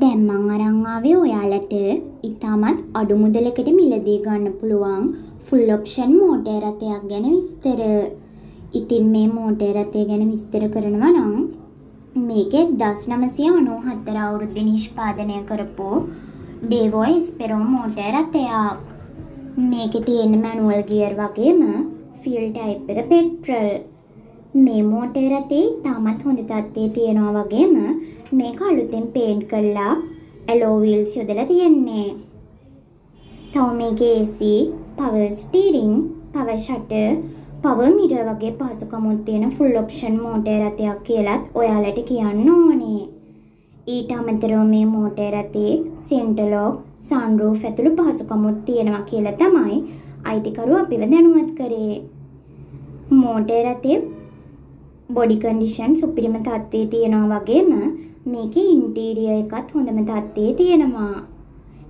දැන් මං අරන් ආවේ ඔයාලට ඉතාමත් අඩු මුදලකට මිලදී ගන්න පුළුවන් ෆුල් ඔප්ෂන් මෝටර් රථයක් ගැන විස්තර. ඉතින් මේ මෝටර් රථය ගැන විස්තර කරනවා නම් මේක 1994 අවුරුද්දේ නිෂ්පාදනය කරපු ඩේවෝ එස්පෙරෝ මෝටර් රථයක්. මේකේ තියෙන මැනුවල් ගියර් වගේම ෆියල් ටයිප් එක පෙට්‍රල්. මේ මෝටර් රථේ තාමත් හොඳ තත්ත්වයේ තියෙනවා වගේම මේක අලුතෙන් පේන්ට් කරලා ඇලෝ වීල්ස් යොදලා තියෙන්නේ. තව මේකේ AC, power steering, power shutter, power mirror වගේ පහසුකමුත් තියෙන full option මෝටර් රථයක් කියලත් ඔයාලට කියන්න ඕනේ. ඊට අමතරව මේ මෝටර් රථේ center lock, sunroof ඇතුළු පහසුකමුත් තියෙනවා කියලා තමයි අයිතිකරු අපිව දැනුවත් කරේ. මෝටර් රථේ බොඩි කන්ඩිෂන් සුපිරිම තත්ත්වයේ තියෙනවා වගේම මේකේ ඉන්ටීරියර් එකත් හොඳම තත්ත්වයේ තියෙනවා.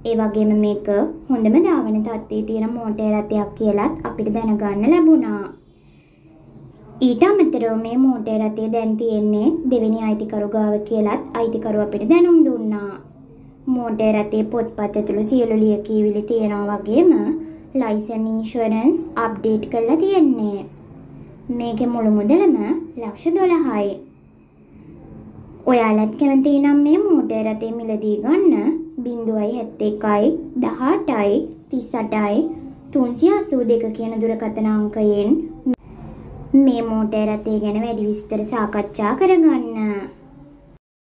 ඒ වගේම මේක හොඳම ධාවන තත්ත්වයේ තියෙන මෝටර් රථයක් කියලත් අපිට දැනගන්න ලැබුණා. ඊට අමතරව මේ මෝටර් රථය දැන් තියෙන්නේ දෙවෙනි අයිතිකරු ගාව කියලත් අයිතිකරු අපිට දැනුම් දුන්නා. මෝටර් රථයේ පොත්පත් ඇතුළු සියලු ලියකියවිලි තියෙනවා වගේම ලයිසන් ඉන්ෂුරන්ස් අප්ඩේට් කරලා තියෙන්නේ. මේකේ මුළු මුදලම ලක්ෂ 12යි. ඔයාලත් කැමති නම් මේ මෝටර් රථය මිලදී ගන්න 071යි 18යි 38යි 382 කියන දුරකථන අංකයෙන් මේ මෝටර් රථය ගැන වැඩි විස්තර සාකච්ඡා කරගන්න.